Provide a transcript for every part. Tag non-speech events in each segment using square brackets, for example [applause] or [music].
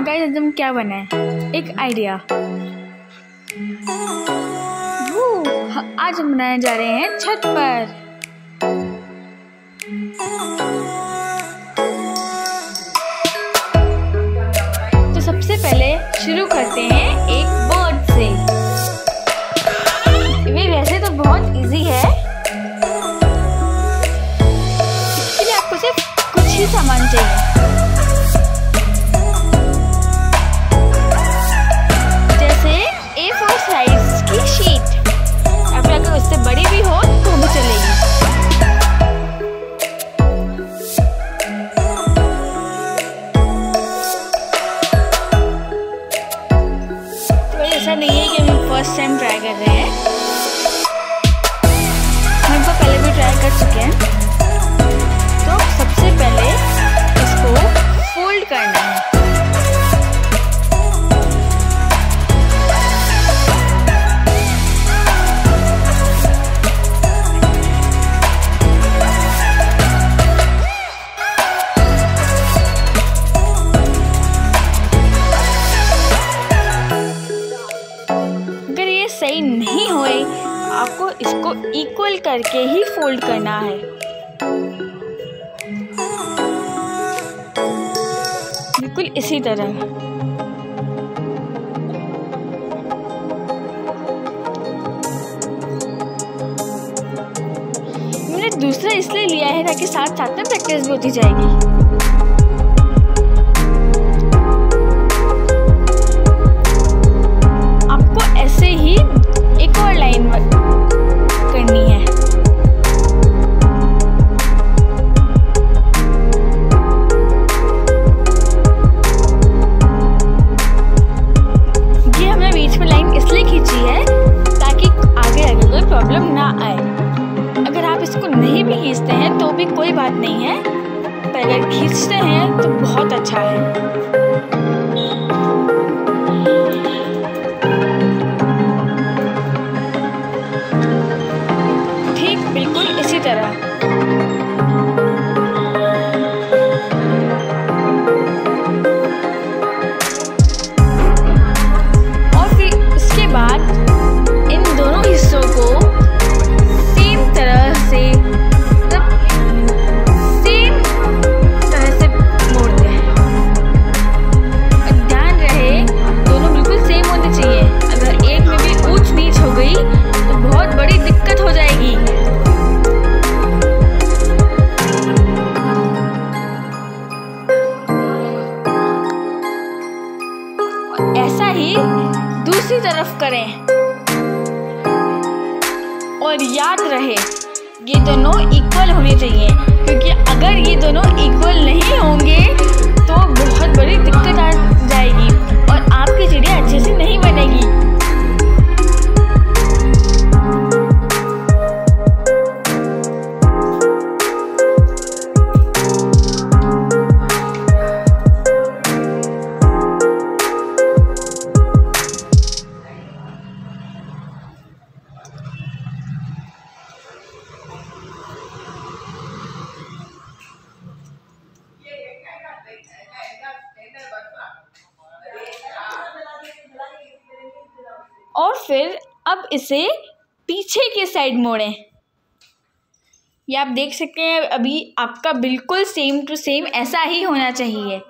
Guys आज हम क्या बनाए? एक आइडिया वो आज हम बनाने जा रहे हैं छत पर. तो सबसे पहले शुरू करते हैं एक बर्ड से. ये वैसे तो बहुत इजी है. इसके लिए आपको सिर्फ़ कुछ ही सामान चाहिए. इसको इक्वल करके ही फोल्ड करना है। बिल्कुल इसी तरह। मैंने दूसरा इसलिए लिया है ताकि साथ साथ में प्रैक्टिस भी होती जाएगी। आपको ऐसे ही एक और लाइन बात नहीं है। पर अगर खींचते हैं तो बहुत अच्छा है। करें। और याद रहे, ये दोनों इक्वल होने चाहिए। क्योंकि अगर ये दोनों इक्वल नहीं होंगे तो बहुत बड़ी दिक्कत आ जाएगी और आपकी चिड़िया अच्छे से नहीं बनेगी। फिर अब इसे पीछे के साइड मोड़ें। ये आप देख सकते हैं, अभी आपका बिल्कुल सेम टू सेम ऐसा ही होना चाहिए।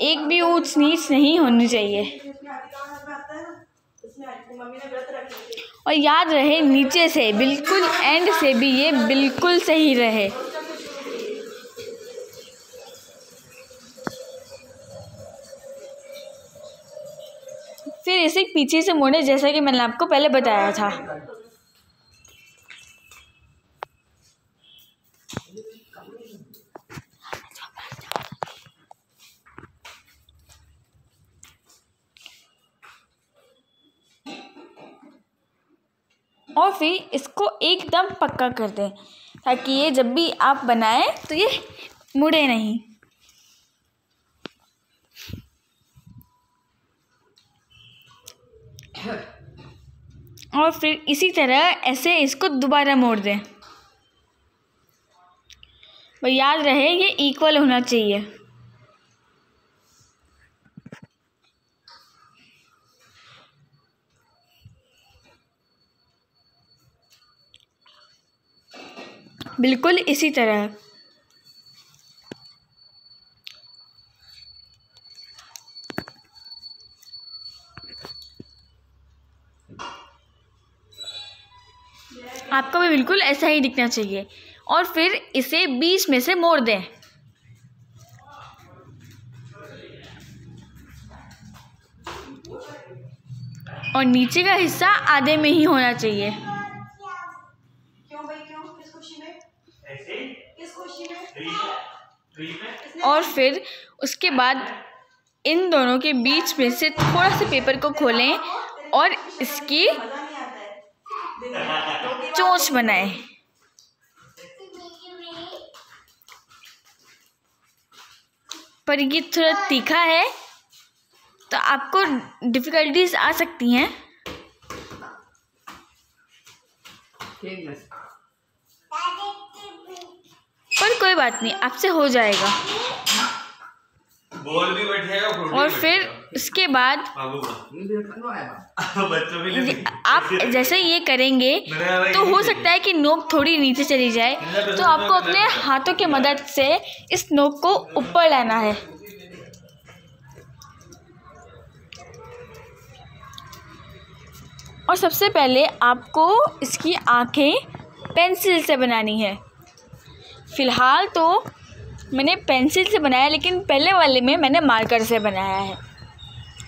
एक भी ऊंच नीच नहीं होनी चाहिए। और याद रहे, नीचे से, बिल्कुल एंड से भी ये बिल्कुल सही रहे। पीछे से मोड़े जैसा कि मैंने आपको पहले बताया था। और फिर इसको एकदम पक्का कर दें, ताकि ये जब भी आप बनाएँ तो ये मुड़े नहीं। और फिर इसी तरह ऐसे इसको दोबारा मोड़ दें। और याद रहे, ये इक्वल होना चाहिए। बिल्कुल इसी तरह। ऐसा ही दिखना चाहिए। और फिर इसे बीच में से मोड़ दें। और नीचे का हिस्सा आधे में ही होना चाहिए। और फिर उसके बाद इन दोनों के बीच में से थोड़ा सा पेपर को खोलें और इसकी चोंच बनाए। पर ये थोड़ा तीखा है तो आपको डिफ़िकल्टीज आ सकती हैं। पर कोई बात नहीं आपसे हो जाएगा। बॉल भी बैठेगा और फिर उसके बाद [laughs] बच्चों के लिए आप जैसे ये करेंगे तो हो सकता है कि नोक थोड़ी नीचे चली जाए। तो आपको अपने हाथों की मदद से इस नोक को ऊपर लाना है। और सबसे पहले आपको इसकी आँखें पेंसिल से बनानी है। फ़िलहाल तो मैंने पेंसिल से बनाया लेकिन पहले वाले में मैंने मार्कर से बनाया है।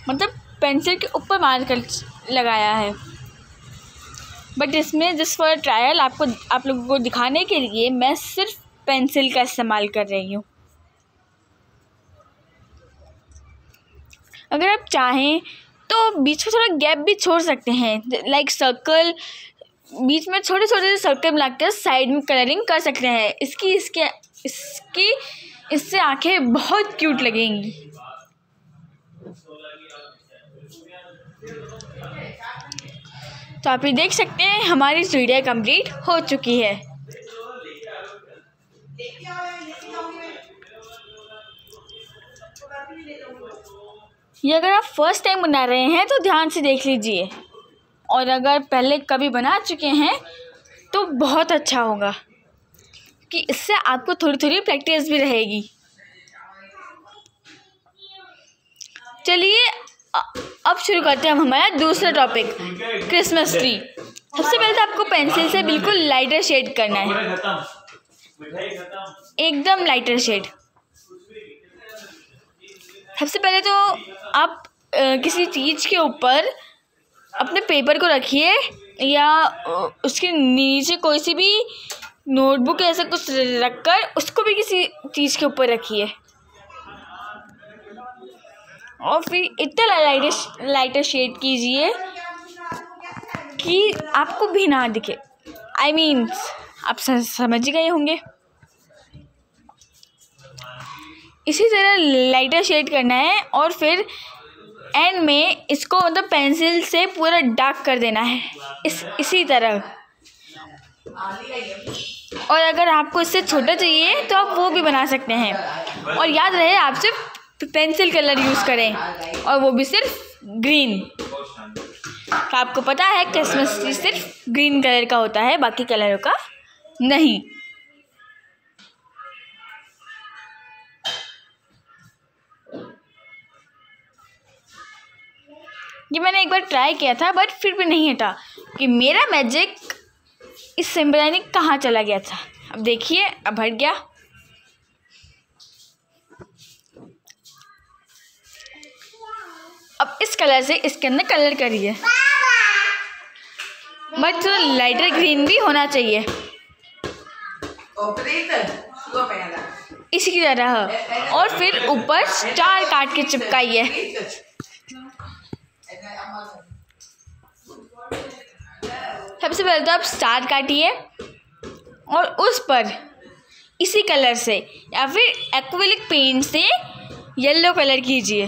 मतलब पेंसिल के ऊपर मार्कर लगाया है। बट इसमें जिस फॉर ट्रायल आपको, आप लोगों को दिखाने के लिए मैं सिर्फ़ पेंसिल का इस्तेमाल कर रही हूँ। अगर आप चाहें तो बीच में थोड़ा गैप भी छोड़ सकते हैं। लाइक सर्कल बीच में छोटे छोटे से सर्कल बनाकर साइड में कलरिंग कर सकते हैं। इसकी, इसके, इसकी, इससे आँखें बहुत क्यूट लगेंगी। तो आप ये देख सकते हैं, हमारी वीडियो कंप्लीट हो चुकी है। ये अगर आप फ़र्स्ट टाइम बना रहे हैं तो ध्यान से देख लीजिए। और अगर पहले कभी बना चुके हैं तो बहुत अच्छा होगा, कि इससे आपको थोड़ी थोड़ी प्रैक्टिस भी रहेगी। चलिए अब शुरू करते हैं हम हमारा दूसरा टॉपिक क्रिसमस ट्री सबसे पहले तो आपको पेंसिल से बिल्कुल लाइटर शेड करना है। एकदम लाइटर शेड सबसे पहले तो आप किसी चीज़ के ऊपर अपने पेपर को रखिए, या उसके नीचे कोई सी भी नोटबुक ऐसा कुछ रखकर उसको भी किसी चीज़ के ऊपर रखिए। और फिर इतना लाइटर लाइटर शेड कीजिए कि आपको भी ना दिखे। आई I मीन mean, आप समझ गए होंगे। इसी तरह लाइटर शेड करना है और फिर एंड में इसको मतलब तो पेंसिल से पूरा डार्क कर देना है। इस इसी तरह। और अगर आपको इससे छोटा चाहिए तो आप वो भी बना सकते हैं। और याद रहे आप सिर्फ़ पेंसिल कलर यूज़ करें और वो भी सिर्फ़ ग्रीन तो आपको पता है क्रिसमस ट्री सिर्फ़ ग्रीन कलर का होता है, बाकी कलरों का नहीं. ये मैंने एक बार ट्राई किया था बट फिर भी नहीं हटा, कि मेरा मैजिक इस सिम्बलानी कहाँ चला गया था. अब देखिए, अब हट गया. अब इस कलर से इसके अंदर कलर करिए। बट थोड़ा लाइटर ग्रीन भी होना चाहिए। इसी की तरह। और फिर ऊपर स्टार काट के चिपकाइए। सबसे पहले तो आप स्टार काटिए और उस पर इसी कलर से या फिर एक्विलिक पेंट से येलो कलर कीजिए।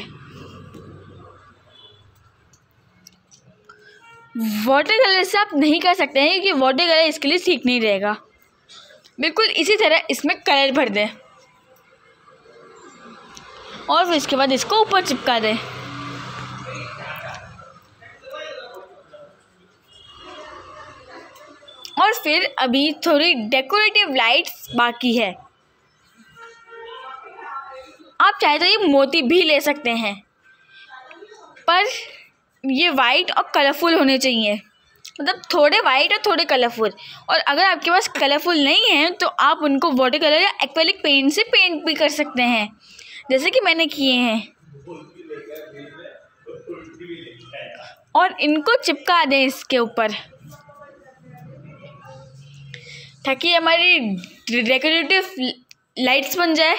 वाटर कलर से आप नहीं कर सकते हैं, क्योंकि वाटर कलर इसके लिए ठीक नहीं रहेगा। बिल्कुल इसी तरह इसमें कलर भर दें। और फिर इसके बाद इसको ऊपर चिपका दें। और फिर अभी थोड़ी डेकोरेटिव लाइट्स बाकी है। आप चाहे तो ये मोती भी ले सकते हैं, पर ये वाइट और कलरफुल होने चाहिए। मतलब थोड़े वाइट और थोड़े कलरफुल और अगर आपके पास कलरफुल नहीं है तो आप उनको वाटर कलर या एक्वेलिक पेंट से पेंट भी कर सकते हैं। जैसे कि मैंने किए हैं। और इनको चिपका दें इसके ऊपर। ताकि हमारी डेकोरेटिव लाइट्स बन जाए।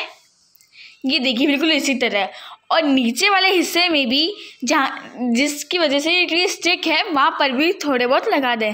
ये देखिए, बिल्कुल इसी तरह। और नीचे वाले हिस्से में भी जहाँ, जिसकी वजह से ये ट्री स्टिक है, वहाँ पर भी थोड़े बहुत लगा दें।